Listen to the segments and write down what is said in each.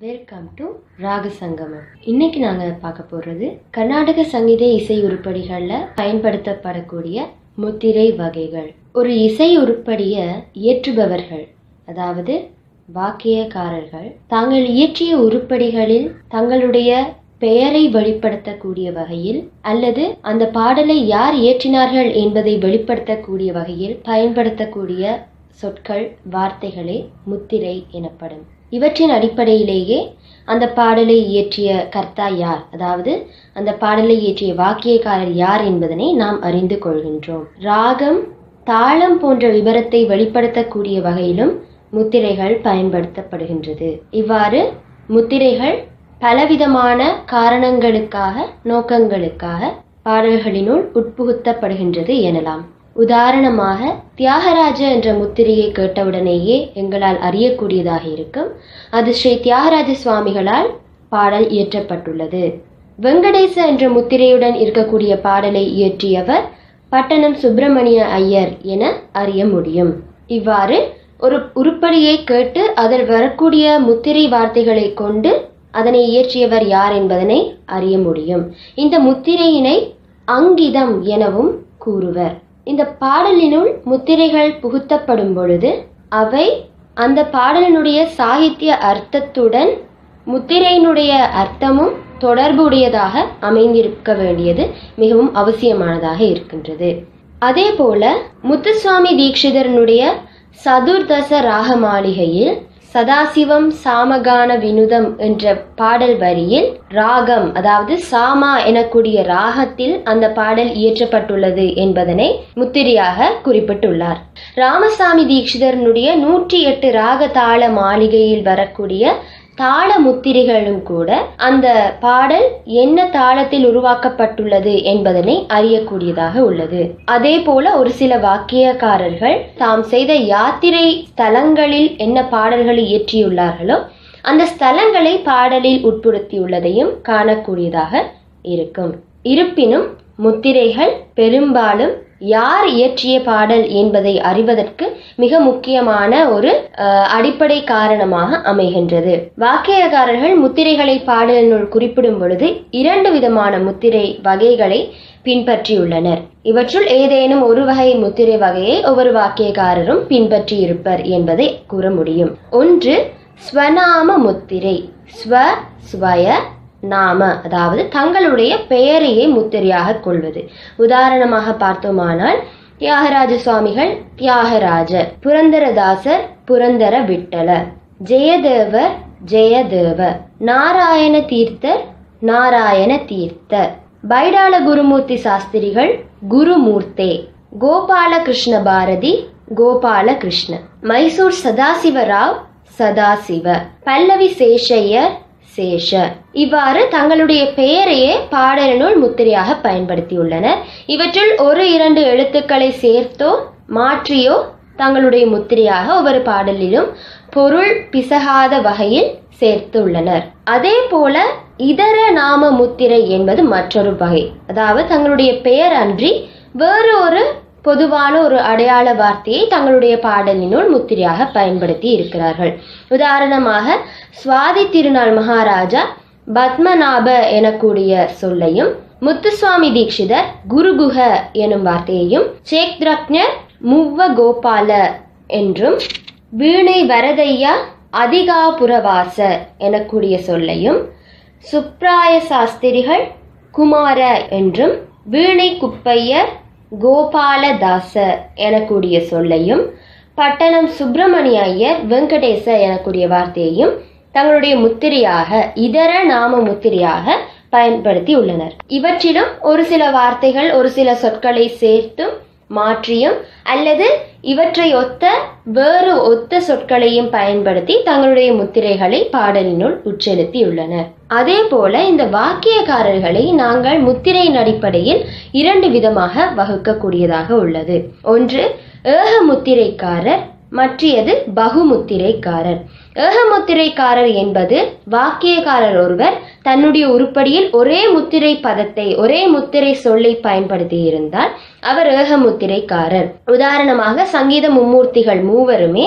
Welcome to ராக சங்கமம் இன்னைக்கு நாங்கள் பார்க்க போகிறது கர்நாடக சங்கீத இசை உருப்படிகளில் பயன்படுத்தப்படக்கூடிய முத்திரை வகைகள். ஒரு இசை உருப்படியை இயற்றுபவர்கள் அதாவது வாக்கியக்காரர்கள் தாங்கள் இயற்றிய உருப்படிகளில் தங்களுடைய பெயரை வெளிப்படுத்தக்கூடிய வகையில் அல்லது அந்த பாடலை யார் இயற்றினார்கள் என்பதை வெளிப்படுத்தக்கூடிய வகையில் பயன்படுத்தக்கூடிய சொற்கள் வார்த்தைகளே முத்திரை எனப்படும். இவற்றின் அடிப்படையிலேயே அந்த பாடலை இயற்றிய கர்த்தா யார்? அதாவது அந்த பாடலை இயற்றிய வாக்கியக்காரர் யார் என்பதனை நாம் அறிந்து கொள்கின்றோம். ராகம் தாளம் போன்ற விவரத்தை வெளிப்படுத்தக்கூடிய வகையிலும் முத்திரைகள் பயன்படுத்தப்படுகின்றது. இவ்வாறு முத்திரைகள் பலவிதமான காரணங்களுக்காக நோக்கங்களுக்காக பாடல்களினுள் உட்புகுத்தப்படுகின்றது எனலாம். உதாரணமாக தியாகராஜ என்ற முத்திரையை கேட்டவுடனேயே எங்களால் அறியக்கூடியதாக இருக்கும். அது ஸ்ரீ தியாகராஜ சுவாமிகளால் பாடல் இயற்றப்பட்டுள்ளது. வெங்கடேச என்ற முத்திரையுடன் இருக்கக்கூடிய பாடலை இயற்றியவர் பட்டணம் சுப்பிரமணிய ஐயர் என அறிய முடியும். இவ்வாறு ஒரு உருப்படியை கேட்டு அதில் வரக்கூடிய முத்திரை வார்த்தைகளை கொண்டு அதனை இயற்றியவர் யார் என்பதனை அறிய முடியும். இந்த முத்திரையினை அங்கிதம் எனவும் கூறுவர். இந்த பாடலினுள் முத்திரைகள் புகுத்தப்படும் பொழுது அவை அந்த பாடலினுடைய சாகித்ய அர்த்தத்துடன் முத்திரையினுடைய அர்த்தமும் தொடர்புடையதாக அமைந்திருக்க வேண்டியது மிகவும் அவசியமானதாக இருக்கின்றது. அதே போல முத்துசுவாமி தீட்சிதரனுடைய சதுர்தச ராக மாளிகையில் சதாசிவம் சாமகான வினுதம் என்ற பாடல் வரியில் ராகம் அதாவது சாமா எனக்கூடிய ராகத்தில் அந்த பாடல் இயற்றப்பட்டுள்ளது என்பதனை முத்திரையாக குறிப்பிட்டுள்ளார். ராமசாமி தீட்சிதரனுடைய நூற்றி எட்டு ராக தாள மாளிகையில் வரக்கூடிய தாள முத்திரைகளும் கூட அந்த பாடல் என்ன தாளத்தில் உருவாக்கப்பட்டுள்ளது என்பதனை அறியக்கூடியதாக உள்ளது. அதே போல ஒரு சில வாக்கியக்காரர்கள் தாம் செய்த யாத்திரை ஸ்தலங்களில் என்ன பாடல்களை இயற்றியுள்ளார்களோ அந்த ஸ்தலங்களை பாடலில் உட்படுத்தியுள்ளதையும் காணக்கூடியதாக இருக்கும். இருப்பினும் முத்திரைகள் பெரும்பாலும் யார் இயற்றிய பாடல் என்பதை அறிவதற்கு மிக முக்கியமான ஒரு அடிப்படை காரணமாக அமைகின்றது. வாக்கியக்காரர்கள் முத்திரைகளை பாடலினுள் குறிப்பிடும் பொழுது இரண்டு விதமான முத்திரை வகைகளை பின்பற்றியுள்ளனர். இவற்றுள் ஏதேனும் ஒரு வகை முத்திரை வகையை ஒவ்வொரு வாக்கியக்காரரும் பின்பற்றியிருப்பர் என்பதை கூற முடியும். ஒன்று ஸ்வநாம முத்திரை. ஸ்வ ஸ்வய நாம அதாவது தங்களுடைய பெயரையே முத்திரையாக கொள்வது. உதாரணமாக பார்த்தோமானால் தியாகராஜ சுவாமிகள் தியாகராஜ புரந்தரதாசர் புரந்தர விட்டல ஜெயதேவர் ஜெயதேவ நாராயண தீர்த்தர் நாராயண தீர்த்த பைடால குருமூர்த்தி சாஸ்திரிகள் குருமூர்த்தே கோபால கிருஷ்ண பாரதி கோபால கிருஷ்ண மைசூர் சதாசிவராவ் சதாசிவ பல்லவி சேஷையர் சேஷ. இவ்வாறு தங்களுடைய பெயரையே பாடலினுள் முத்திரையாக பயன்படுத்தியுள்ளனர். இவற்றுள் ஒரு இரண்டு எழுத்துக்களை சேர்த்தோ மாற்றியோ தங்களுடைய முத்திரையாக ஒவ்வொரு பாடலிலும் பொருள் பிசகாத வகையில் சேர்த்துள்ளனர். அதே போல இதர நாம முத்திரை என்பது மற்றொரு வகை. அதாவது தங்களுடைய பெயர் அன்றி வேறு ஒரு பொதுவான ஒரு அடையாள வார்த்தையை தங்களுடைய பாடலினுள் முத்திரையாக பயன்படுத்தி இருக்கிறார்கள். உதாரணமாக சுவாதி திருநாள் மகாராஜா பத்மநாப எனக்கூடிய சொல்லையும் முத்துசுவாமி தீட்சிதர் குருகுக எனும் வார்த்தையையும் சேக்திரக்ஞர் முவ்வ கோபால என்றும் வீணை வரதையா அதிகாபுரவாச எனக்கூடிய சொல்லையும் சுப்ராய சாஸ்திரிகள் குமார என்றும் வீணை குப்பையர் கோபாலதாச எனக்கூடிய சொல்லையும் பட்டணம் சுப்பிரமணிய ஐயர் வெங்கடேச எனக்கூடிய வார்த்தையையும் தங்களுடைய முத்திரையாக இதர நாம முத்திரையாக பயன்படுத்தி உள்ளனர். இவற்றிலும் ஒரு சில வார்த்தைகள் ஒரு சில சொற்களை சேர்த்தும் மாற்றியும் அல்லது இவற்றை ஒத்த வேறு ஒத்த சொற்களையும் பயன்படுத்தி தங்களுடைய முத்திரைகளை பாடலினுள் உட்செலுத்தியுள்ளனர். அதே போல இந்த வாக்கியக்காரர்களை நாங்கள் முத்திரையின் அடிப்படையில் இரண்டு விதமாக வகுக்கக்கூடியதாக உள்ளது. ஒன்று ஏக முத்திரைக்காரர் மற்றியது பகுமுத்திரைக்காரர். ஏகமுத்திரைக்காரர் என்பது வாக்கியக்காரர் ஒருவர் தன்னுடைய உருப்படியில் ஒரே முத்திரை பதத்தை ஒரே முத்திரை சொல்லை பயன்படுத்தி இருந்தால் அவர் ஏகமுத்திரைக்காரர். உதாரணமாக சங்கீத மும்மூர்த்திகள் மூவருமே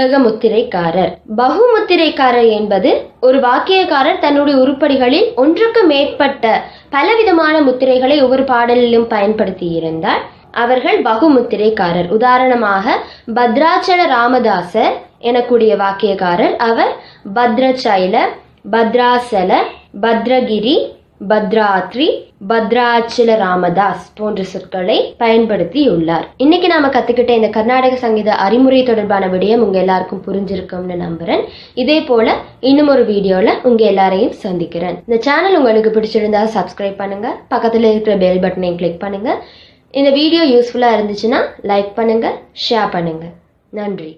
ஏகமுத்திரைக்காரர். பகுமுத்திரைக்காரர் என்பது ஒரு வாக்கியக்காரர் தன்னுடைய உருப்படிகளில் ஒன்றுக்கு மேற்பட்ட பலவிதமான முத்திரைகளை ஒவ்வொரு பாடலிலும் பயன்படுத்தி இருந்தால் அவர்கள் பகுமுத்திரைக்காரர். உதாரணமாக பத்ராச்சல ராமதாசர் எனக்கூடிய வாக்கியக்காரர். அவர் பத்ரச்சைல பத்ராசல பத்ரகிரி பத்ராத்ரி பத்ராச்சல ராமதாஸ் போன்ற சொற்களை பயன்படுத்தியுள்ளார். இன்னைக்கு நாம கத்துக்கிட்ட இந்த கர்நாடக சங்கீத அறிமுறை தொடர்பான விடயம் உங்க எல்லாருக்கும் புரிஞ்சிருக்கும்னு நம்புறேன். இதே போல இன்னும் ஒரு வீடியோல உங்க எல்லாரையும் சந்திக்கிறேன். இந்த சேனல் உங்களுக்கு பிடிச்சிருந்தா சப்ஸ்கிரைப் பண்ணுங்க. பக்கத்துல இருக்கிற பெல் பட்டனையும் கிளிக் பண்ணுங்க. இந்த வீடியோ யூஸ்ஃபுல்லாக இருந்துச்சுன்னா லைக் பண்ணுங்கள் ஷேர் பண்ணுங்கள் நன்றி.